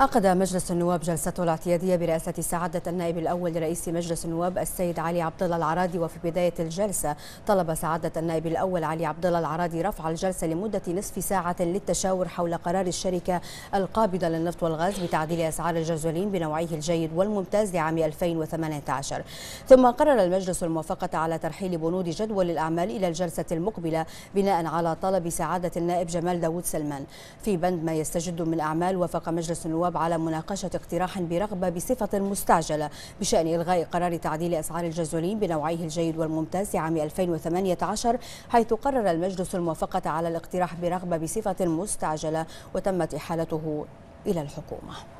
عقد مجلس النواب جلسته الاعتيادية برئاسة سعادة النائب الأول لرئيس مجلس النواب السيد علي عبد الله العرادي وفي بداية الجلسة طلب سعادة النائب الأول علي عبد الله العرادي رفع الجلسة لمدة نصف ساعة للتشاور حول قرار الشركة القابضة للنفط والغاز بتعديل أسعار الجازولين بنوعيه الجيد والممتاز لعام 2018 ثم قرر المجلس الموافقة على ترحيل بنود جدول الأعمال إلى الجلسة المقبلة بناء على طلب سعادة النائب جمال داود سلمان. في بند ما يستجد من أعمال وافق مجلس النواب النواب على مناقشة اقتراح برغبة بصفة مستعجلة بشأن إلغاء قرار تعديل أسعار الجازولين بنوعيه الجيد والممتاز لعام 2018 حيث قرر المجلس الموافقة على الاقتراح برغبة بصفة مستعجلة وتمت إحالته إلى الحكومة.